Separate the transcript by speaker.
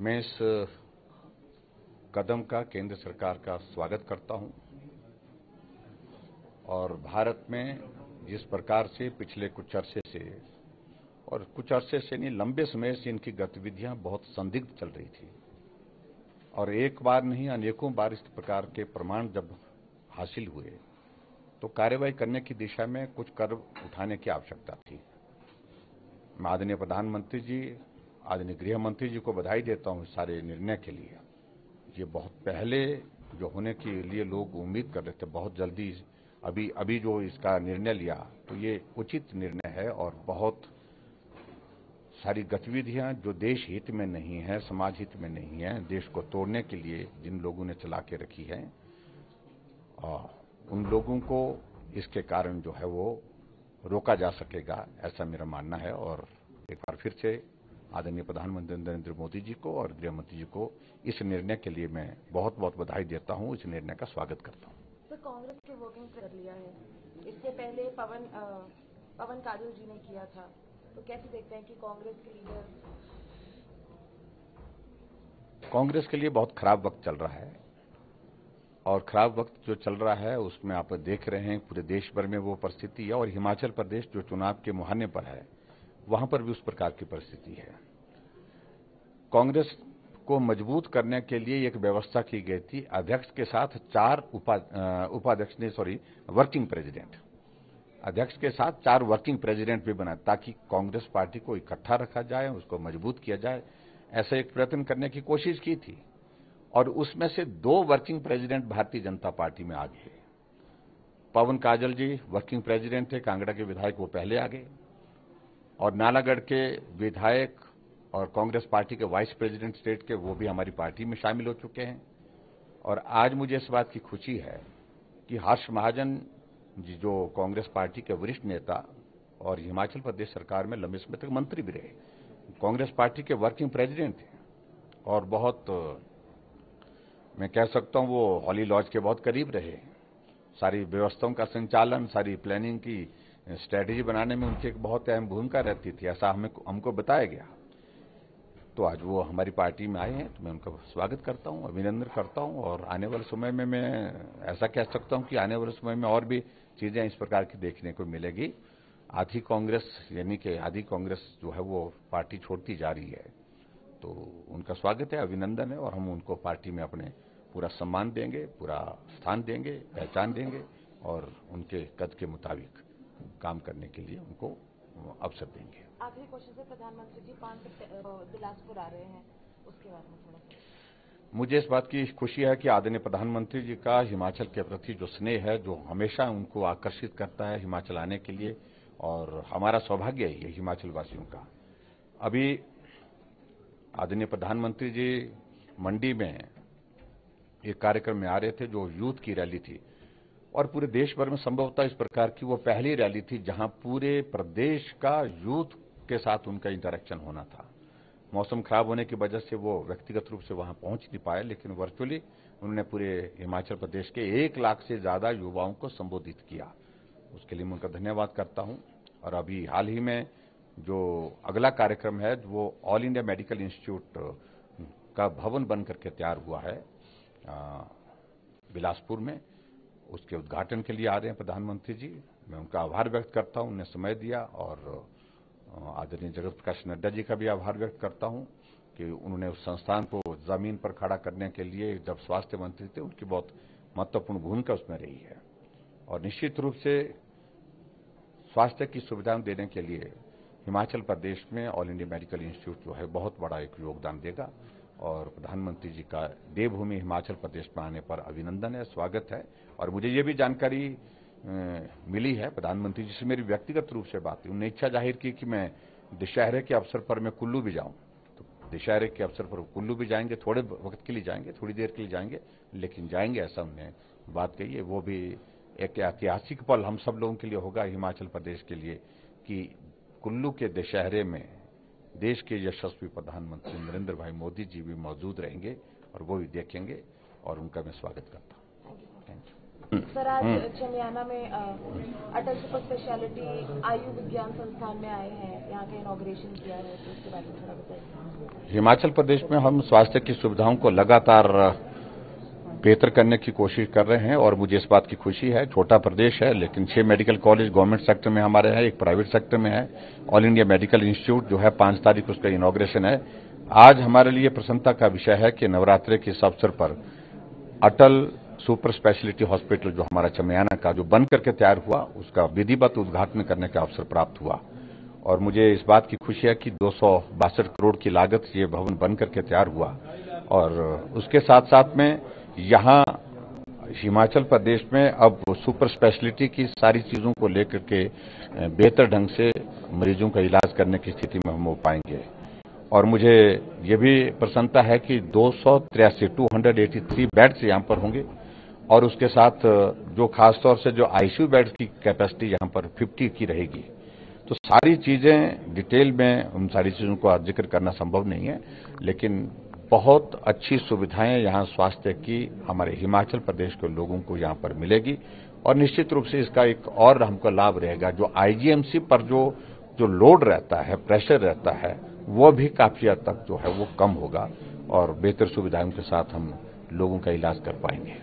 Speaker 1: मैं इस कदम का केंद्र सरकार का स्वागत करता हूँ। और भारत में जिस प्रकार से पिछले कुछ अरसे से, और कुछ अरसे से नहीं, लंबे समय से इनकी गतिविधियाँ बहुत संदिग्ध चल रही थी। और एक बार नहीं, अनेकों बार इस प्रकार के प्रमाण जब हासिल हुए तो कार्रवाई करने की दिशा में कुछ कदम उठाने की आवश्यकता थी। माननीय प्रधानमंत्री जी आदरणीय गृह मंत्री जी को बधाई देता हूँ इस सारे निर्णय के लिए। ये बहुत पहले जो होने के लिए लोग उम्मीद कर रहे थे, बहुत जल्दी अभी अभी जो इसका निर्णय लिया तो ये उचित निर्णय है और बहुत सारी गतिविधियाँ जो देश हित में नहीं है, समाज हित में नहीं है, देश को तोड़ने के लिए जिन लोगों ने चला के रखी है उन लोगों को इसके कारण जो है वो रोका जा सकेगा, ऐसा मेरा मानना है और एक बार फिर से आदरणीय प्रधानमंत्री नरेंद्र मोदी जी को और गृह मंत्री जी को इस निर्णय के लिए मैं बहुत बहुत बधाई देता हूँ। इस निर्णय का स्वागत करता हूँ।
Speaker 2: तो कांग्रेस के वोटिंग कर लिया है। इससे पहले पवन आ, पवन काजल जी ने किया था। तो कैसे देखते हैं कि कांग्रेस के लीडर
Speaker 1: कांग्रेस के लिए बहुत खराब वक्त चल रहा है। और खराब वक्त जो चल रहा है उसमें आप देख रहे हैं पूरे देश भर में वो परिस्थिति है और हिमाचल प्रदेश जो चुनाव के मुहाने पर है वहाँ पर भी उस प्रकार की परिस्थिति है। कांग्रेस को मज़बूत करने के लिए एक व्यवस्था की गई थी। अध्यक्ष के साथ चार उपाध्यक्ष ने, सॉरी, वर्किंग प्रेसिडेंट। अध्यक्ष के साथ चार वर्किंग प्रेसिडेंट भी बनाए ताकि कांग्रेस पार्टी को इकट्ठा रखा जाए, उसको मज़बूत किया जाए। ऐसा एक प्रयत्न करने की कोशिश की थी। और उसमें से दो working president Bharatiya Janata party में आ गए पवन काजल जी वर्किंग प्रेसिडेंट थे, कांगड़ा के विधायक वो पहले आ गए और नालागढ़ के विधायक और कांग्रेस पार्टी के वाइस प्रेसिडेंट स्टेट के, वो भी हमारी पार्टी में शामिल हो चुके हैं। और आज मुझे इस बात की खुशी है कि हर्ष महाजन जी, जो कांग्रेस पार्टी के वरिष्ठ नेता और हिमाचल प्रदेश सरकार में लंबे समय तक मंत्री भी रहे, कांग्रेस पार्टी के वर्किंग प्रेसिडेंट थे और बहुत, मैं कह सकता हूँ वो हॉली लॉज के बहुत करीब रहे। सारी व्यवस्थाओं का संचालन, सारी प्लानिंग की स्ट्रेटेजी बनाने में उनकी एक बहुत अहम भूमिका रहती थी, ऐसा हमें हमको बताया गया। तो आज वो हमारी पार्टी में आए हैं तो मैं उनका स्वागत करता हूँ, अभिनंदन करता हूँ, और आने वाले समय में मैं ऐसा कह सकता हूँ कि आने वाले समय में और भी चीज़ें इस प्रकार की देखने को मिलेगी। आधी कांग्रेस, यानी कि आधी कांग्रेस जो है वो पार्टी छोड़ती जा रही है। तो उनका स्वागत है, अभिनंदन है, और हम उनको पार्टी में अपने पूरा सम्मान देंगे, पूरा स्थान देंगे, पहचान देंगे, और उनके कद के मुताबिक। काम करने के लिए उनको अवसर देंगे।
Speaker 2: आखिरी क्वेश्चन से प्रधानमंत्री जी पाँच बिलासपुर आ रहे हैं उसके बारे में थोड़ा
Speaker 1: मुझे इस बात की खुशी है कि आदरणीय प्रधानमंत्री जी का हिमाचल के प्रति जो स्नेह है जो हमेशा उनको आकर्षित करता है हिमाचल आने के लिए और हमारा सौभाग्य है ये हिमाचल वासियों का। अभी आदरणीय प्रधानमंत्री जी मंडी में एक कार्यक्रम में आ रहे थे जो यूथ की रैली थी। और पूरे देश भर में संभवतः इस प्रकार की वो पहली रैली थी जहाँ पूरे प्रदेश का यूथ के साथ उनका इंटरेक्शन होना था। मौसम खराब होने की वजह से वो व्यक्तिगत रूप से वहाँ पहुँच नहीं पाए, लेकिन वर्चुअली उन्होंने पूरे हिमाचल प्रदेश के एक लाख से ज़्यादा युवाओं को संबोधित किया। उसके लिए मैं उनका धन्यवाद करता हूँ। और अभी हाल ही में जो अगला कार्यक्रम है, वो ऑल इंडिया मेडिकल इंस्टीट्यूट का भवन बन करके तैयार हुआ है बिलासपुर में। उसके उद्घाटन के लिए आ रहे हैं प्रधानमंत्री जी। मैं उनका आभार व्यक्त करता हूँ, उन्हें समय दिया और आदरणीय जगत प्रकाश नड्डा जी का भी आभार व्यक्त करता हूँ कि उन्होंने उस संस्थान को ज़मीन पर खड़ा करने के लिए जब स्वास्थ्य मंत्री थे, उनकी बहुत महत्वपूर्ण भूमिका उसमें रही है। और निश्चित रूप से स्वास्थ्य की सुविधाएँ देने के लिए हिमाचल प्रदेश में ऑल इंडिया मेडिकल इंस्टीट्यूट जो है, बहुत बड़ा एक योगदान देगा। और प्रधानमंत्री जी का देवभूमि हिमाचल प्रदेश में आने पर अभिनंदन है, स्वागत है। और मुझे ये भी जानकारी मिली है, प्रधानमंत्री जी से मेरी व्यक्तिगत रूप से बात हुई। उन्होंने इच्छा ज़ाहिर की कि मैं दशहरे के अवसर पर मैं कुल्लू भी जाऊँ। तो दशहरे के अवसर पर कुल्लू भी जाएँगे, थोड़े वक्त के लिए जाएँगे, थोड़ी देर के लिए जाएँगे, लेकिन जाएँगे ऐसा उन्हें बात कही है। वो भी एक ऐतिहासिक पल हम सब लोगों के लिए होगा, हिमाचल प्रदेश के लिए, कि कुल्लू के दशहरे में देश के यशस्वी प्रधानमंत्री नरेंद्र भाई मोदी जी भी मौजूद रहेंगे और वो भी देखेंगे और उनका मैं स्वागत करता हूँ। थैंक यू
Speaker 2: सर आज चमियाना में अटल सुपर स्पेशलिटी आयु विज्ञान संस्थान में आए हैं यहाँ के इनोग्रेशन किया है तो उसके बारे में थोड़ा बताइए।
Speaker 1: हिमाचल प्रदेश में हम स्वास्थ्य की सुविधाओं को लगातार बेहतर करने की कोशिश कर रहे हैं और मुझे इस बात की खुशी है। छोटा प्रदेश है, लेकिन छह मेडिकल कॉलेज गवर्नमेंट सेक्टर में हमारे हैं, एक प्राइवेट सेक्टर में है। ऑल इंडिया मेडिकल इंस्टीट्यूट जो है, पाँच तारीख उसका इनॉग्रेशन है। आज हमारे लिए प्रसन्नता का विषय है कि नवरात्रि के इस अवसर पर अटल सुपर स्पेशलिटी हॉस्पिटल जो हमारा चमियाना का जो बन करके तैयार हुआ, उसका विधिवत उद्घाटन करने का अवसर प्राप्त हुआ। और मुझे इस बात की खुशी है कि दो सौ बासठ करोड़ की लागत ये भवन बन करके तैयार हुआ। और उसके साथ साथ में यहाँ हिमाचल प्रदेश में अब सुपर स्पेशलिटी की सारी चीज़ों को लेकर के बेहतर ढंग से मरीजों का इलाज करने की स्थिति में हम हो पाएँगे। और मुझे ये भी प्रसन्नता है कि दो सौ तिरासी, two hundred eighty three beds यहाँ पर होंगे और उसके साथ जो खासतौर से जो आईसीयू बेड्स की कैपेसिटी यहाँ पर 50 की रहेगी। तो सारी चीज़ें डिटेल में उन सारी चीज़ों को ज़िक्र करना संभव नहीं है, लेकिन बहुत अच्छी सुविधाएँ यहाँ स्वास्थ्य की हमारे हिमाचल प्रदेश के लोगों को यहाँ पर मिलेगी। और निश्चित रूप से इसका एक और हमको लाभ रहेगा, जो आईजीएमसी पर जो जो लोड रहता है प्रेशर रहता है, वो भी काफ़ी हद तक जो है वो कम होगा और बेहतर सुविधाओं के साथ हम लोगों का इलाज कर पाएँगे।